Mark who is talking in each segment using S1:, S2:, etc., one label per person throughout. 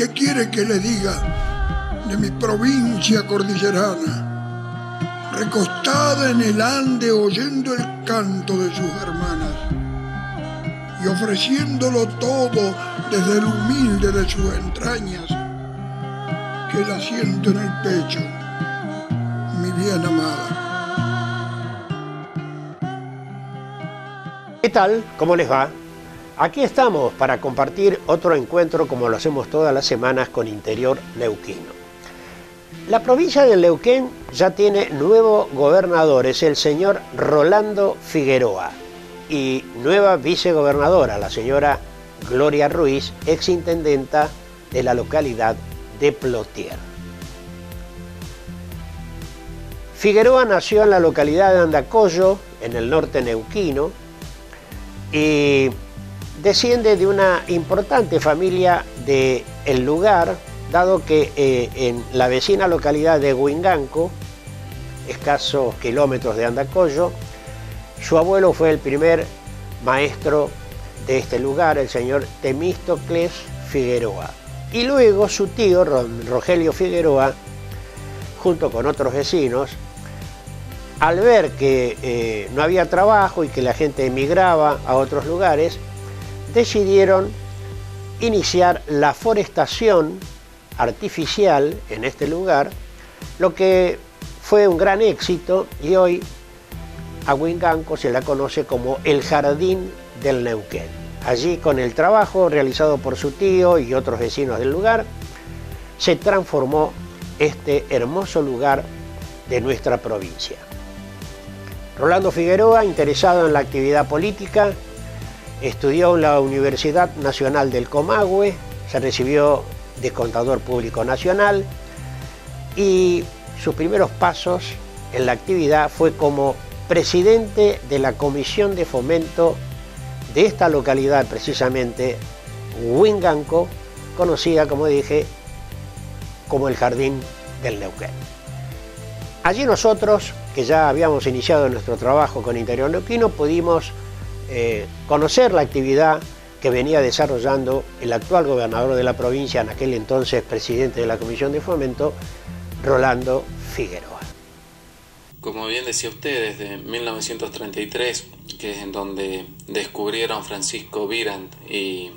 S1: ¿Qué quiere que le diga de mi provincia cordillerana? Recostada en el ande oyendo el canto de sus hermanas y ofreciéndolo todo desde el humilde de sus entrañas, que la siento en el pecho, mi bien amada.
S2: ¿Qué tal? ¿Cómo les va? Aquí estamos para compartir otro encuentro como lo hacemos todas las semanas con Interior Neuquino. La provincia de Neuquén ya tiene nuevo gobernador, es el señor Rolando Figueroa, y nueva vicegobernadora, la señora Gloria Ruiz, exintendenta de la localidad de Plotier. Figueroa nació en la localidad de Andacollo, en el norte neuquino, y desciende de una importante familia del el lugar, dado que eh, en la vecina localidad de Huinganco, escasos kilómetros de Andacollo, su abuelo fue el primer maestro de este lugar, el señor Temístocles Figueroa. Y luego su tío, Rogelio Figueroa, junto con otros vecinos, al ver que eh, no había trabajo y que la gente emigraba a otros lugares, decidieron iniciar la forestación artificial en este lugar, lo que fue un gran éxito y hoy a Huinganco se la conoce como el Jardín del Neuquén. Allí con el trabajo realizado por su tío y otros vecinos del lugar, se transformó este hermoso lugar de nuestra provincia. Rolando Figueroa, interesado en la actividad política, estudió en la Universidad Nacional del Comahue, se recibió de Contador Público Nacional y sus primeros pasos en la actividad fue como presidente de la Comisión de Fomento de esta localidad, precisamente Huinganco, conocida, como dije, como el Jardín del Neuquén. Allí nosotros, que ya habíamos iniciado nuestro trabajo con Interior Neuquino, pudimos eh, conocer la actividad que venía desarrollando el actual gobernador de la provincia, en aquel entonces presidente de la Comisión de Fomento, Rolando Figueroa.
S3: Como bien decía usted, desde 1933, que es en donde descubrieron Francisco Virant y,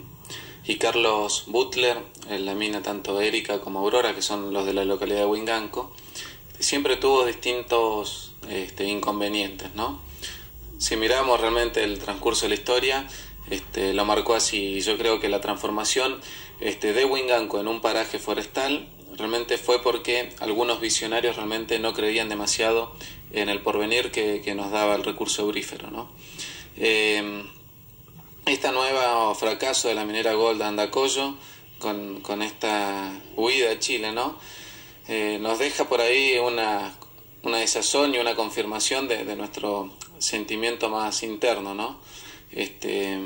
S3: Carlos Butler, en la mina tanto Erika como Aurora, que son los de la localidad de Huinganco, siempre tuvo distintos este, inconvenientes, ¿no? Si miramos realmente el transcurso de la historia, este, lo marcó así. Yo creo que la transformación este, de Winganco en un paraje forestal realmente fue porque algunos visionarios realmente no creían demasiado en el porvenir que, nos daba el recurso aurífero. ¿no? Eh, esta nueva fracaso de la minera Gold de Andacollo, con, con esta huida a Chile, ¿no? Eh, nos deja por ahí una, una desazón y una confirmación de, nuestro sentimiento más interno, ¿no? Este,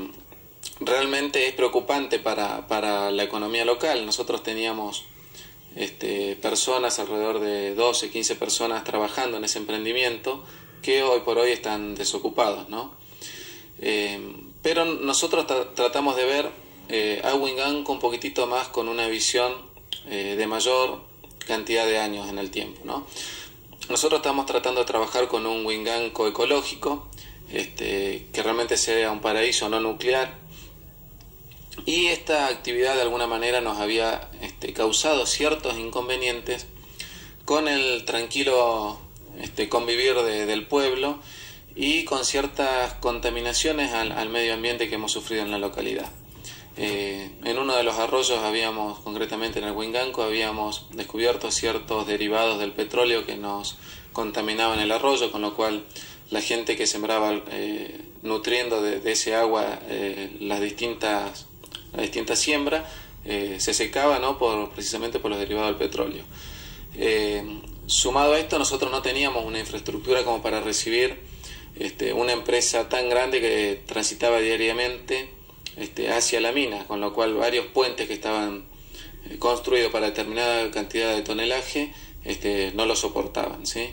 S3: realmente es preocupante para, para la economía local. Nosotros teníamos este, personas, alrededor de 12, 15 personas trabajando en ese emprendimiento que hoy por hoy están desocupados, ¿no? Eh, pero nosotros tratamos de ver eh, a Wingan un poquitito más con una visión eh, de mayor cantidad de años en el tiempo. ¿no? Nosotros estamos tratando de trabajar con un Wingan coecológico, este, que realmente sea un paraíso no nuclear. Y esta actividad de alguna manera nos había este, causado ciertos inconvenientes con el tranquilo este, convivir del pueblo y con ciertas contaminaciones al medio ambiente que hemos sufrido en la localidad. Eh, en uno de los arroyos habíamos, concretamente en el Huinganco, habíamos descubierto ciertos derivados del petróleo que nos contaminaban el arroyo, con lo cual la gente que sembraba eh, nutriendo de, ese agua eh, las distintas las distintas siembras se secaba ¿no? por, precisamente por los derivados del petróleo. sumado a esto, nosotros no teníamos una infraestructura como para recibir este, una empresa tan grande que transitaba diariamente este, hacia la mina, con lo cual varios puentes que estaban eh, construidos para determinada cantidad de tonelaje este, no lo soportaban. ¿sí?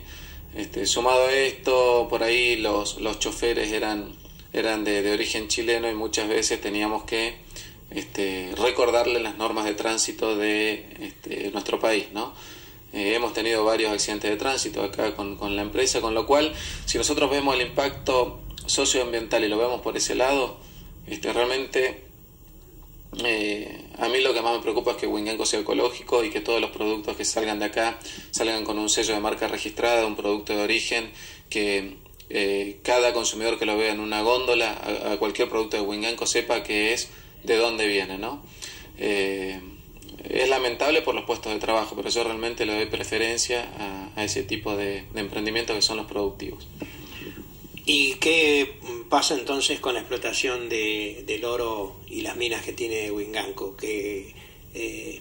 S3: Este, sumado a esto, por ahí los, los choferes eran, eran de, origen chileno y muchas veces teníamos que este, recordarle las normas de tránsito de este, nuestro país, ¿no? Eh, hemos tenido varios accidentes de tránsito acá con, con, la empresa, con lo cual, si nosotros vemos el impacto socioambiental y lo vemos por ese lado, este, realmente eh, a mí lo que más me preocupa es que Winganco sea ecológico y que todos los productos que salgan de acá salgan con un sello de marca registrada, un producto de origen, que eh, cada consumidor que lo vea en una góndola, a, cualquier producto de Winganco, sepa que es de dónde viene, ¿no? Eh, es lamentable por los puestos de trabajo, pero yo realmente le doy preferencia a, ese tipo de, de emprendimientos que son los productivos.
S2: ¿Y qué pasa entonces con la explotación de, del oro y las minas que tiene Winganco? Que eh,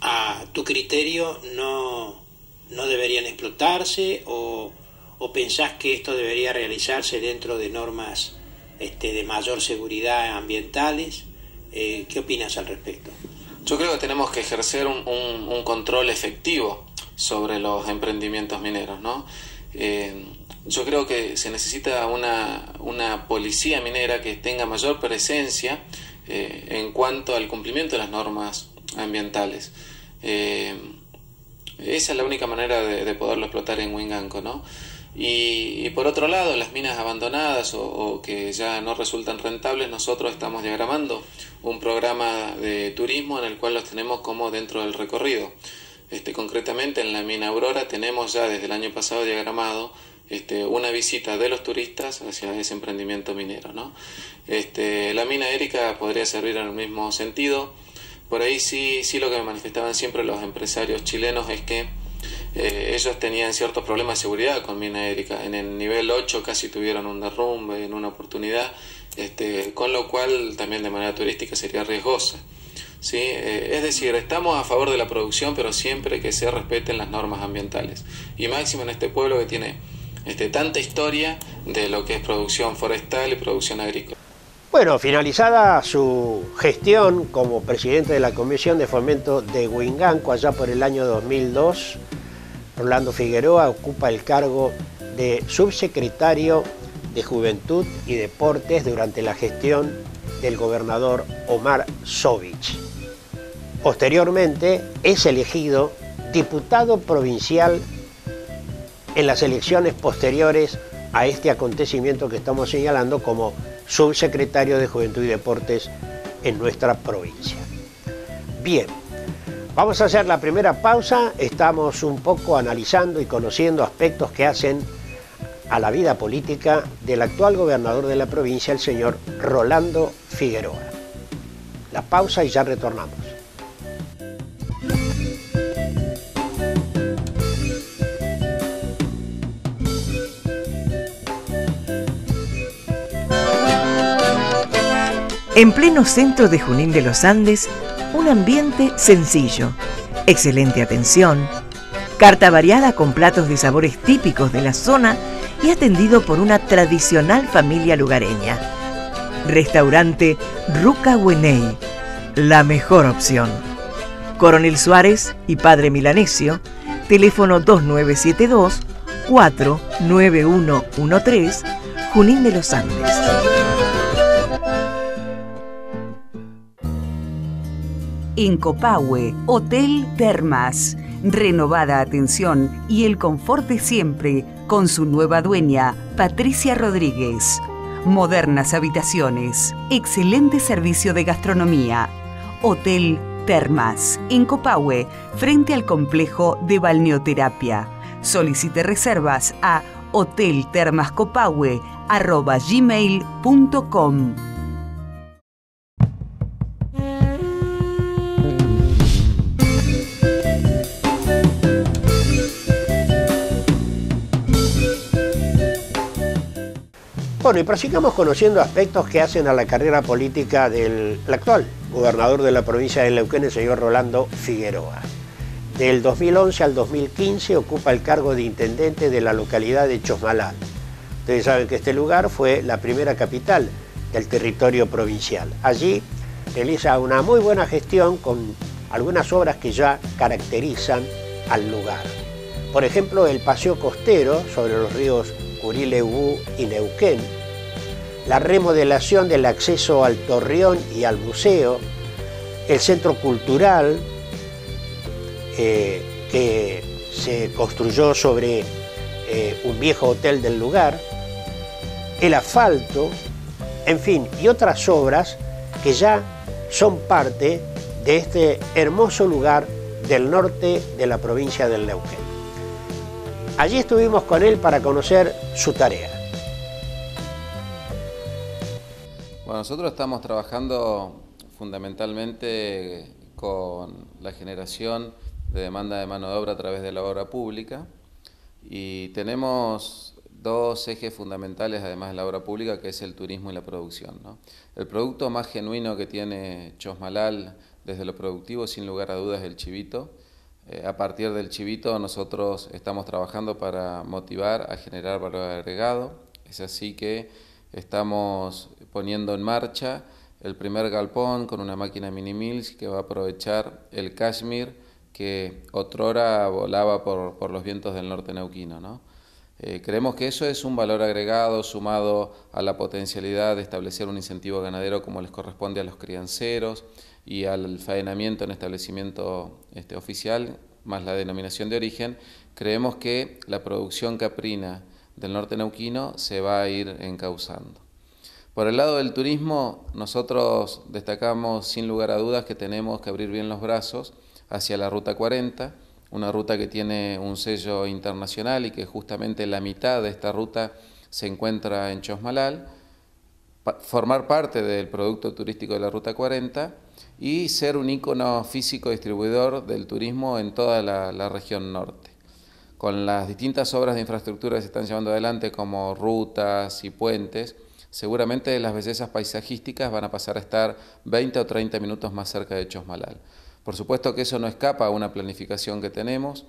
S2: a tu criterio no, no deberían explotarse o, o, pensás que esto debería realizarse dentro de normas este, de mayor seguridad ambientales? Eh, ¿Qué opinas al respecto?
S3: Yo creo que tenemos que ejercer un, un, control efectivo sobre los emprendimientos mineros, ¿no? Eh, yo creo que se necesita una, una policía minera que tenga mayor presencia eh, en cuanto al cumplimiento de las normas ambientales. Eh, esa es la única manera de, poderlo explotar en Winganco, ¿no? Y, por otro lado, las minas abandonadas o, que ya no resultan rentables, nosotros estamos diagramando un programa de turismo en el cual los tenemos como dentro del recorrido. Este, concretamente en la mina Aurora tenemos ya desde el año pasado diagramado este, una visita de los turistas hacia ese emprendimiento minero. ¿no? Este, la mina Erika podría servir en el mismo sentido. Por ahí sí, sí lo que me manifestaban siempre los empresarios chilenos es que eh, ellos tenían ciertos problemas de seguridad con mina Erika. En el nivel 8 casi tuvieron un derrumbe en una oportunidad, este, con lo cual también de manera turística sería riesgosa. ¿sí? Eh, es decir, estamos a favor de la producción, pero siempre que se respeten las normas ambientales. Y máximo en este pueblo que tiene este, tanta historia de lo que es producción forestal y producción agrícola.
S2: Bueno, finalizada su gestión como presidente de la Comisión de Fomento de Huinganco allá por el año 2002, Rolando Figueroa ocupa el cargo de subsecretario de Juventud y Deportes durante la gestión del gobernador Omar Sovich. Posteriormente es elegido diputado provincial en las elecciones posteriores a este acontecimiento que estamos señalando como subsecretario de Juventud y Deportes en nuestra provincia. Bien, vamos a hacer la primera pausa. Estamos un poco analizando y conociendo aspectos que hacen a la vida política del actual gobernador de la provincia, el señor Rolando Figueroa. La pausa y ya retornamos.
S4: En pleno centro de Junín de los Andes, un ambiente sencillo, excelente atención, carta variada con platos de sabores típicos de la zona y atendido por una tradicional familia lugareña. Restaurante Ruca Wenei, la mejor opción. Coronel Suárez y Padre Milanesio, teléfono 2972 49113, Junín de los Andes. En Copahue, Hotel Termas. Renovada atención y el confort de siempre con su nueva dueña, Patricia Rodríguez. Modernas habitaciones, excelente servicio de gastronomía. Hotel Termas, en Copahue, frente al complejo de balneoterapia. Solicite reservas a hoteltermascopahue.gmail.com
S2: Bueno, y prosigamos conociendo aspectos que hacen a la carrera política del actual gobernador de la provincia de Neuquén, el señor Rolando Figueroa. Del 2011 al 2015 ocupa el cargo de intendente de la localidad de Chosmalal. Ustedes saben que este lugar fue la primera capital del territorio provincial. Allí realiza una muy buena gestión con algunas obras que ya caracterizan al lugar. Por ejemplo, el paseo costero sobre los ríos Curileuú y Neuquén, la remodelación del acceso al torreón y al museo, el centro cultural eh, que se construyó sobre eh, un viejo hotel del lugar, el asfalto, en fin, y otras obras que ya son parte de este hermoso lugar del norte de la provincia del Neuquén. Allí estuvimos con él para conocer su tarea.
S5: Bueno, nosotros estamos trabajando fundamentalmente con la generación de demanda de mano de obra a través de la obra pública y tenemos dos ejes fundamentales además de la obra pública que es el turismo y la producción. El producto más genuino que tiene Chosmalal desde lo productivo sin lugar a dudas es el chivito. Eh, a partir del chivito nosotros estamos trabajando para motivar a generar valor agregado. Es así que estamos poniendo en marcha el primer galpón con una máquina mini mills que va a aprovechar el cashmere que otrora volaba por, por los vientos del norte neuquino. ¿no? Eh, creemos que eso es un valor agregado sumado a la potencialidad de establecer un incentivo ganadero como les corresponde a los crianceros y al faenamiento en establecimiento este, oficial, más la denominación de origen, creemos que la producción caprina del norte neuquino se va a ir encauzando. Por el lado del turismo, nosotros destacamos sin lugar a dudas que tenemos que abrir bien los brazos hacia la Ruta 40, una ruta que tiene un sello internacional y que justamente la mitad de esta ruta se encuentra en Chosmalal, formar parte del producto turístico de la Ruta 40 y ser un ícono físico distribuidor del turismo en toda la, la región norte. Con las distintas obras de infraestructura que se están llevando adelante como rutas y puentes, seguramente las bellezas paisajísticas van a pasar a estar 20 o 30 minutos más cerca de Chosmalal. Por supuesto que eso no escapa a una planificación que tenemos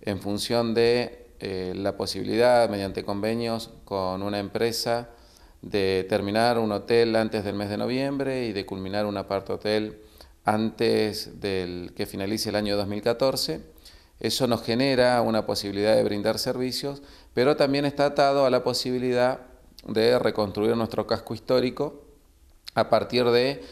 S5: en función de eh, la posibilidad, mediante convenios con una empresa, de terminar un hotel antes del mes de noviembre y de culminar un apart hotel antes del que finalice el año 2014. Eso nos genera una posibilidad de brindar servicios, pero también está atado a la posibilidad de reconstruir nuestro casco histórico a partir de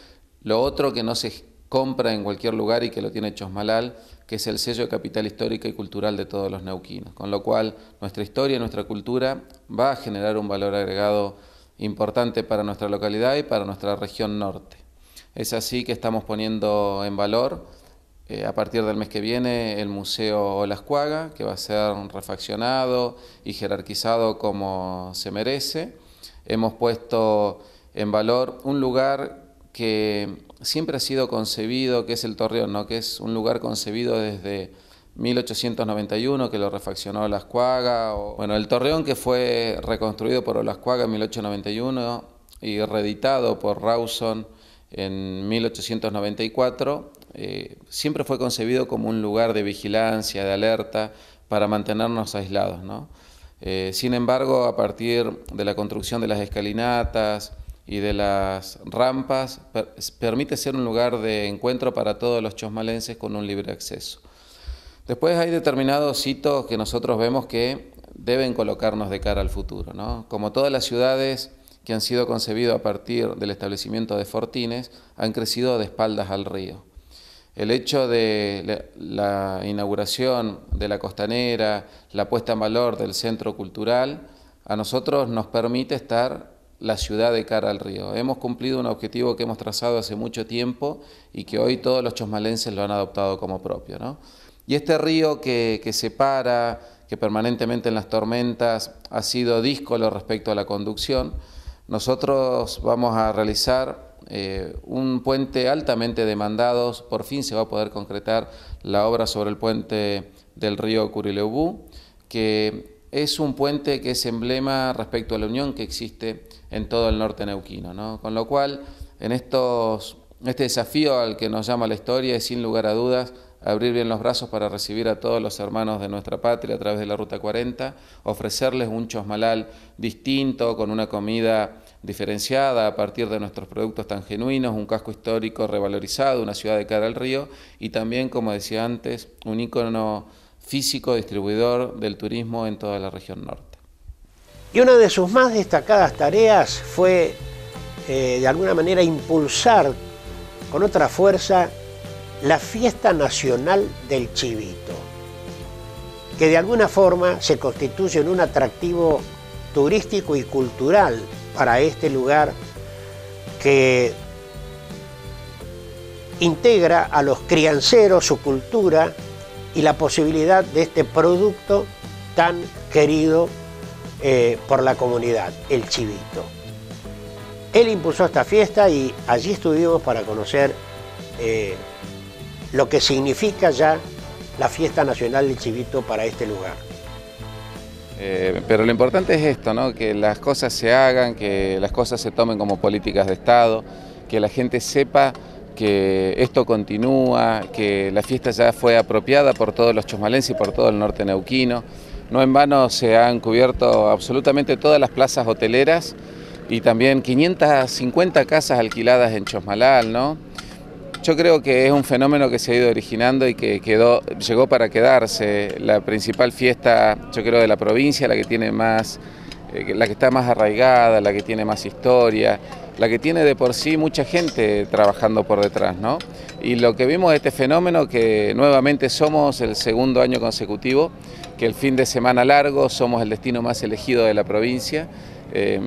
S5: lo otro que no se compra en cualquier lugar y que lo tiene Chosmalal, que es el sello de capital histórica y cultural de todos los neuquinos. Con lo cual, nuestra historia y nuestra cultura va a generar un valor agregado importante para nuestra localidad y para nuestra región norte. Es así que estamos poniendo en valor eh, a partir del mes que viene el Museo Olascuaga, que va a ser refaccionado y jerarquizado como se merece. Hemos puesto en valor un lugar que siempre ha sido concebido, que es el Torreón, ¿no? que es un lugar concebido desde 1891, que lo refaccionó Olascuaga, bueno, el Torreón que fue reconstruido por Olascuaga en 1891 y reeditado por Rawson en 1894, eh, siempre fue concebido como un lugar de vigilancia, de alerta, para mantenernos aislados. ¿no? Eh, sin embargo, a partir de la construcción de las escalinatas, y de las rampas permite ser un lugar de encuentro para todos los chosmalenses con un libre acceso. Después hay determinados hitos que nosotros vemos que deben colocarnos de cara al futuro. Como todas las ciudades que han sido concebidas a partir del establecimiento de fortines, han crecido de espaldas al río. El hecho de la inauguración de la costanera, la puesta en valor del centro cultural, a nosotros nos permite estar la ciudad de cara al río. Hemos cumplido un objetivo que hemos trazado hace mucho tiempo y que hoy todos los chosmalenses lo han adoptado como propio. ¿no? Y este río que, que separa, que permanentemente en las tormentas ha sido díscolo respecto a la conducción, nosotros vamos a realizar eh, un puente altamente demandado, por fin se va a poder concretar la obra sobre el puente del río Curileubú, que es un puente que es emblema respecto a la unión que existe en todo el norte neuquino. ¿no? Con lo cual, en estos, este desafío al que nos llama la historia es sin lugar a dudas abrir bien los brazos para recibir a todos los hermanos de nuestra patria a través de la Ruta 40, ofrecerles un chosmalal distinto, con una comida diferenciada a partir de nuestros productos tan genuinos, un casco histórico revalorizado, una ciudad de cara al río y también, como decía antes, un ícono físico distribuidor del turismo en toda la región norte.
S2: Y una de sus más destacadas tareas fue, eh, de alguna manera, impulsar con otra fuerza la fiesta nacional del chivito, que de alguna forma se constituye en un atractivo turístico y cultural para este lugar que integra a los crianceros su cultura y la posibilidad de este producto tan querido eh, por la comunidad, el chivito. Él impulsó esta fiesta y allí estuvimos para conocer eh, lo que significa ya la fiesta nacional del chivito para este lugar.
S5: Eh, pero lo importante es esto, ¿no? que las cosas se hagan, que las cosas se tomen como políticas de Estado, que la gente sepa que esto continúa, que la fiesta ya fue apropiada por todos los chosmalenses y por todo el norte neuquino. No en vano se han cubierto absolutamente todas las plazas hoteleras y también 550 casas alquiladas en Chosmalal, ¿no? Yo creo que es un fenómeno que se ha ido originando y que quedó, llegó para quedarse. La principal fiesta, yo creo, de la provincia, la que tiene más, eh, la que está más arraigada, la que tiene más historia, la que tiene de por sí mucha gente trabajando por detrás, ¿no? Y lo que vimos de este fenómeno, que nuevamente somos el segundo año consecutivo, que el fin de semana largo somos el destino más elegido de la provincia. Em,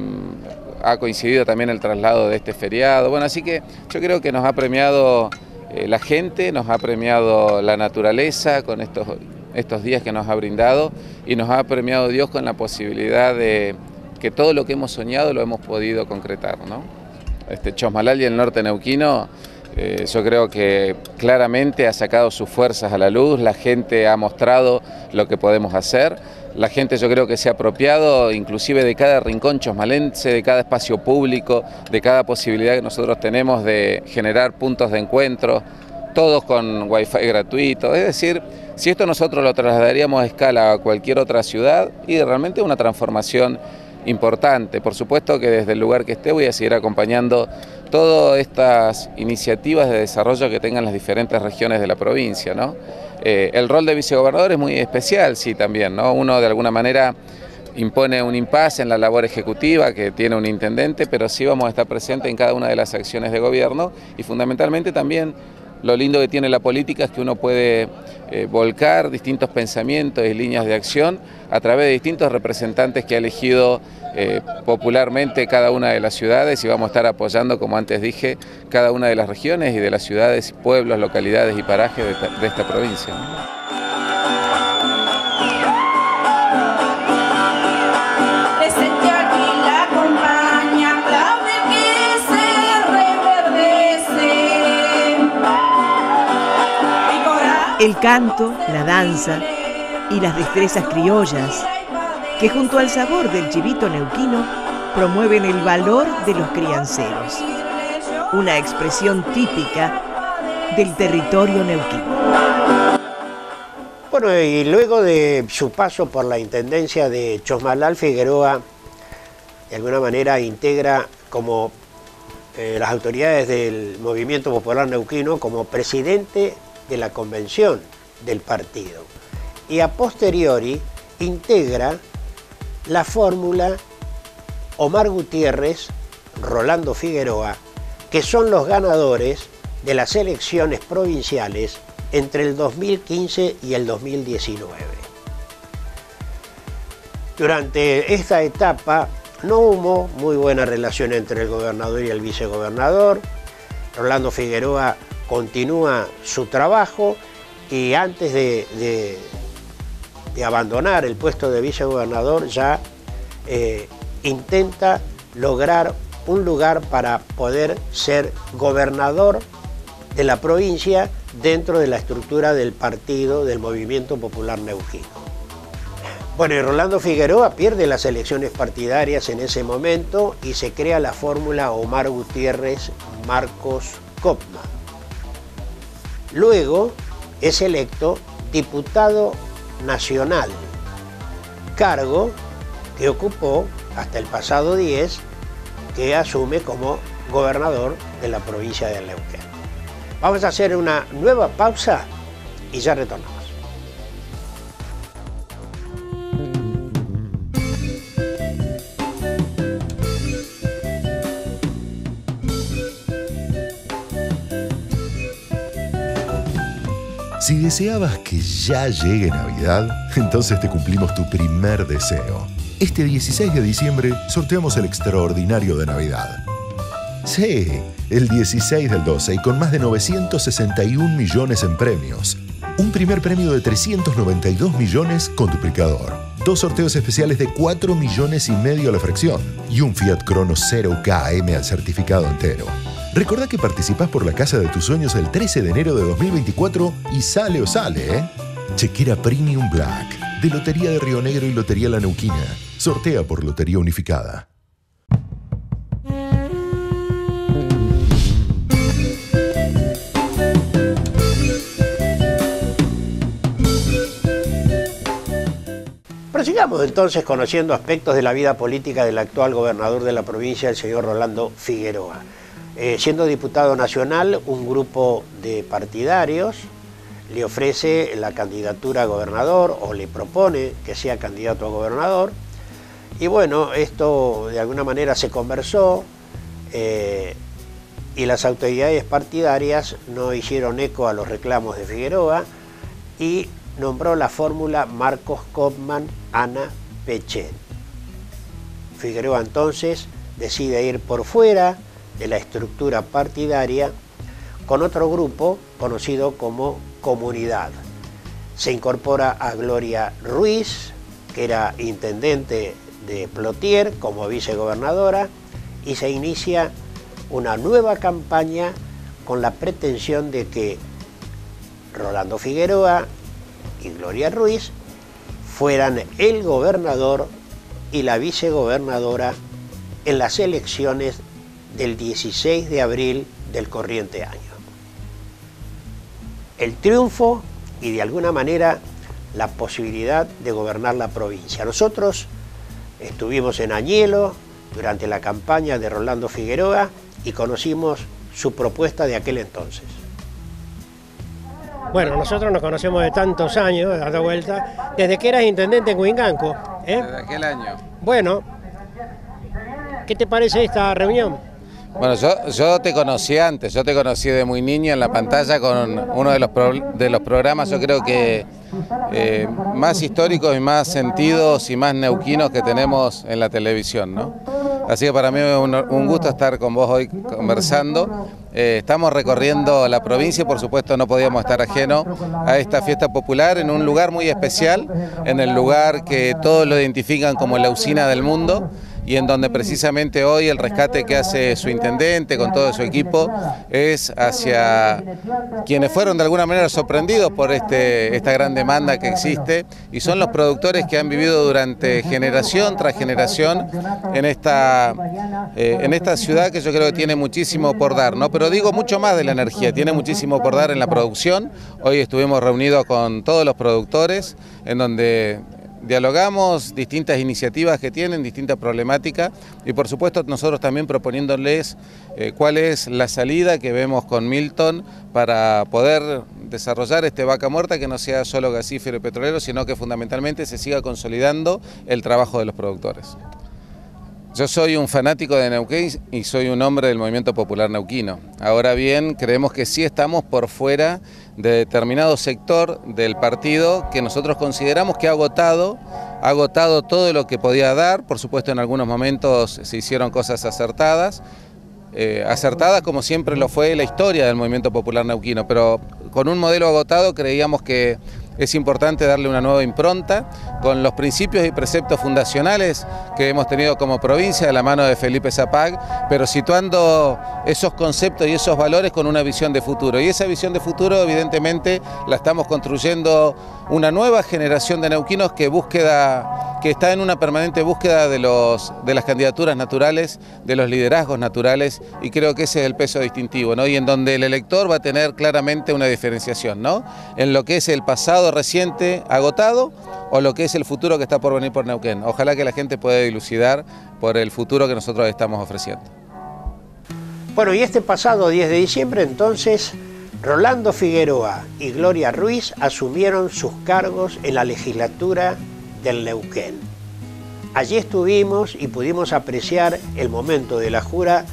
S5: ha coincidido también el traslado de este feriado. Bueno, así que yo creo que nos ha premiado eh, la gente, nos ha premiado la naturaleza con estos, estos días que nos ha brindado y nos ha premiado Dios con la posibilidad de que todo lo que hemos soñado lo hemos podido concretar. ¿no? Este Chosmalal y el norte neuquino, eh, yo creo que claramente ha sacado sus fuerzas a la luz, la gente ha mostrado lo que podemos hacer, la gente yo creo que se ha apropiado inclusive de cada rincón chosmalense, de cada espacio público, de cada posibilidad que nosotros tenemos de generar puntos de encuentro, todos con wifi gratuito, es decir, si esto nosotros lo trasladaríamos a escala a cualquier otra ciudad y realmente una transformación importante. Por supuesto que desde el lugar que esté voy a seguir acompañando todas estas iniciativas de desarrollo que tengan las diferentes regiones de la provincia. ¿no? Eh, el rol de vicegobernador es muy especial, sí, también. ¿no? Uno de alguna manera impone un impasse en la labor ejecutiva que tiene un intendente, pero sí vamos a estar presentes en cada una de las acciones de gobierno y fundamentalmente también lo lindo que tiene la política es que uno puede eh, volcar distintos pensamientos y líneas de acción a través de distintos representantes que ha elegido eh, popularmente cada una de las ciudades y vamos a estar apoyando, como antes dije, cada una de las regiones y de las ciudades, pueblos, localidades y parajes de esta, provincia.
S4: El canto, la danza y las destrezas criollas, que junto al sabor del chivito neuquino promueven el valor de los crianceros, una expresión típica del territorio neuquino.
S2: Bueno, y luego de su paso por la intendencia de Chosmalal, Figueroa de alguna manera integra como eh, las autoridades del movimiento popular neuquino como presidente de la convención del partido y a posteriori integra la fórmula Omar Gutiérrez, Rolando Figueroa, que son los ganadores de las elecciones provinciales entre el 2015 y el 2019. Durante esta etapa no hubo muy buena relación entre el gobernador y el vicegobernador. Rolando Figueroa continúa su trabajo y antes de, abandonar el puesto de vicegobernador ya eh, intenta lograr un lugar para poder ser gobernador de la provincia dentro de la estructura del partido del Movimiento Popular Neuquino. Bueno, y Rolando Figueroa pierde las elecciones partidarias en ese momento y se crea la fórmula Omar Gutiérrez Marcos Kopman. Luego es electo diputado nacional, cargo que ocupó hasta el pasado 10, que asume como gobernador de la provincia de Neuquén. Vamos a hacer una nueva pausa y ya retornamos.
S6: Si deseabas que ya llegue Navidad, entonces te cumplimos tu primer deseo. Este 16 de diciembre sorteamos el extraordinario de Navidad. Sí, el 16 del 12 y con más de 961 millones en premios. Un primer premio de 392 millones con duplicador. Dos sorteos especiales de 4 millones y medio a la fracción. Y un Fiat Crono 0 KM al certificado entero. Recordá que participás por la casa de tus sueños el 13 de enero de 2024 y sale o sale, ¿eh? Chequera Premium Black, de Lotería de Río Negro y Lotería La Neuquina. Sortea por Lotería Unificada.
S2: Prosigamos entonces conociendo aspectos de la vida política del actual gobernador de la provincia, el señor Rolando Figueroa. Eh, siendo diputado nacional, un grupo de partidarios le ofrece la candidatura a gobernador o le propone que sea candidato a gobernador. Y bueno, esto de alguna manera se conversó eh, y las autoridades partidarias no hicieron eco a los reclamos de Figueroa y nombró la fórmula Marcos Kopman Ana Pechet. Figueroa entonces decide ir por fuera de la estructura partidaria con otro grupo conocido como Comunidad. Se incorpora a Gloria Ruiz, que era intendente de Plotier como vicegobernadora, y se inicia una nueva campaña con la pretensión de que Rolando Figueroa y Gloria Ruiz fueran el gobernador y la vicegobernadora en las elecciones del 16 de abril del corriente año. El triunfo y de alguna manera la posibilidad de gobernar la provincia. Nosotros estuvimos en Añelo durante la campaña de Rolando Figueroa y conocimos su propuesta de aquel entonces.
S7: Bueno, nosotros nos conocemos de tantos años, dado vuelta, desde que eras intendente en Huinganco.
S5: ¿eh? Desde aquel año.
S7: Bueno, ¿qué te parece esta reunión?
S5: Bueno, yo, te conocí antes, yo te conocí de muy niño en la pantalla con uno de los, de los programas, yo creo que eh, más históricos y más sentidos y más neuquinos que tenemos en la televisión, ¿no? Así que para mí es un, gusto estar con vos hoy conversando. Eh, estamos recorriendo la provincia y por supuesto no podíamos estar ajeno a esta fiesta popular en un lugar muy especial, en el lugar que todos lo identifican como la usina del mundo y en donde precisamente hoy el rescate que hace su intendente con todo su equipo es hacia quienes fueron de alguna manera sorprendidos por este, esta gran demanda que existe y son los productores que han vivido durante generación tras generación en esta, eh, en esta ciudad que yo creo que tiene muchísimo por dar, ¿no? pero digo mucho más de la energía, tiene muchísimo por dar en la producción. Hoy estuvimos reunidos con todos los productores en donde dialogamos distintas iniciativas que tienen, distintas problemáticas y por supuesto nosotros también proponiéndoles eh, cuál es la salida que vemos con Milton para poder desarrollar este vaca muerta que no sea solo gasífero y petrolero, sino que fundamentalmente se siga consolidando el trabajo de los productores. Yo soy un fanático de Neuquén y soy un hombre del movimiento popular neuquino. Ahora bien, creemos que sí estamos por fuera de determinado sector del partido que nosotros consideramos que ha agotado, ha agotado todo lo que podía dar, por supuesto en algunos momentos se hicieron cosas acertadas, eh, acertadas como siempre lo fue la historia del movimiento popular neuquino, pero con un modelo agotado creíamos que es importante darle una nueva impronta con los principios y preceptos fundacionales que hemos tenido como provincia de la mano de Felipe Zapag, pero situando esos conceptos y esos valores con una visión de futuro. Y esa visión de futuro evidentemente la estamos construyendo una nueva generación de neuquinos que búsqueda que está en una permanente búsqueda de, los, de las candidaturas naturales, de los liderazgos naturales, y creo que ese es el peso distintivo, ¿no? y en donde el elector va a tener claramente una diferenciación, ¿no? en lo que es el pasado reciente agotado o lo que es el futuro que está por venir por Neuquén. Ojalá que la gente pueda dilucidar por el futuro que nosotros estamos ofreciendo.
S2: Bueno, y este pasado 10 de diciembre entonces Rolando Figueroa y Gloria Ruiz asumieron sus cargos en la legislatura del Neuquén. Allí estuvimos y pudimos apreciar el momento de la jura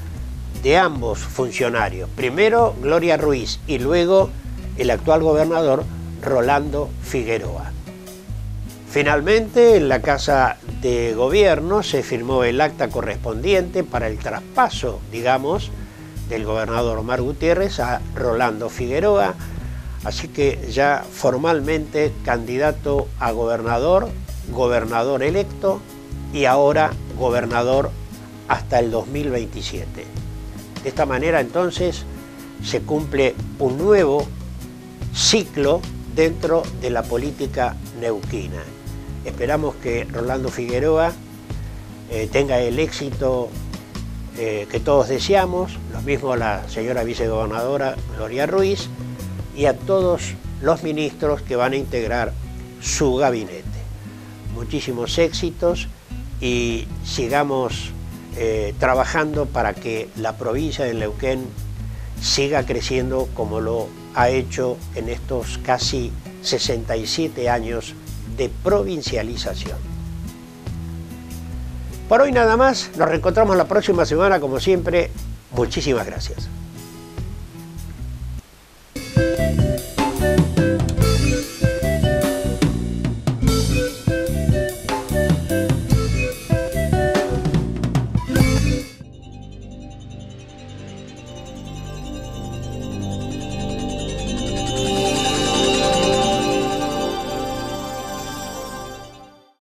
S2: de ambos funcionarios. Primero Gloria Ruiz y luego el actual gobernador Rolando Figueroa. Finalmente, en la Casa de Gobierno se firmó el acta correspondiente para el traspaso, digamos, del gobernador Omar Gutiérrez a Rolando Figueroa, así que ya formalmente candidato a gobernador, gobernador electo y ahora gobernador hasta el 2027. De esta manera entonces se cumple un nuevo ciclo dentro de la política neuquina. Esperamos que Rolando Figueroa eh, tenga el éxito eh, que todos deseamos, lo mismo la señora vicegobernadora Gloria Ruiz y a todos los ministros que van a integrar su gabinete. Muchísimos éxitos y sigamos eh, trabajando para que la provincia de Neuquén siga creciendo como lo ha hecho en estos casi 67 años de provincialización. Por hoy nada más, nos reencontramos la próxima semana como siempre. Muchísimas gracias.